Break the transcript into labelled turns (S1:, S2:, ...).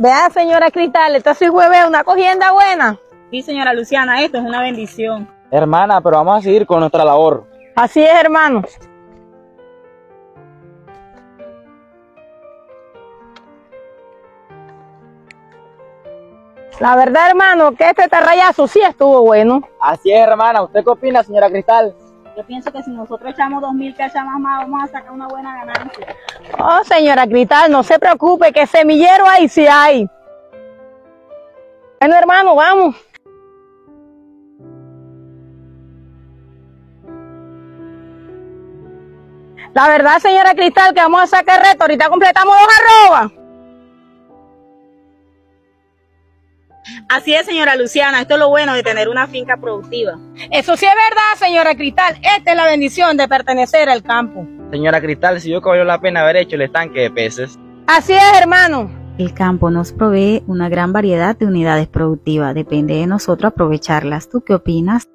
S1: Vea, señora Cristal, esto sí hueve una cogienda buena.
S2: Sí, señora Luciana, esto es una bendición.
S3: Hermana, pero vamos a seguir con nuestra labor.
S1: Así es, hermano. La verdad, hermano, que este terrayazo sí estuvo bueno.
S3: Así es, hermana. ¿Usted qué opina, señora Cristal?
S2: Yo pienso que si nosotros echamos dos mil cachas más, vamos a sacar una buena ganancia.
S1: Oh, señora Cristal, no se preocupe, que semillero ahí sí hay. Bueno, hermano, vamos. La verdad, señora Cristal, que vamos a sacar reto. Ahorita completamos dos arrobas.
S2: Así es, señora Luciana, esto es lo bueno de tener una finca productiva.
S1: Eso sí es verdad, señora Cristal. Esta es la bendición de pertenecer al campo.
S3: Señora Cristal, si yo valió la pena haber hecho el estanque de peces.
S1: Así es, hermano.
S4: El campo nos provee una gran variedad de unidades productivas. Depende de nosotros aprovecharlas. ¿Tú qué opinas?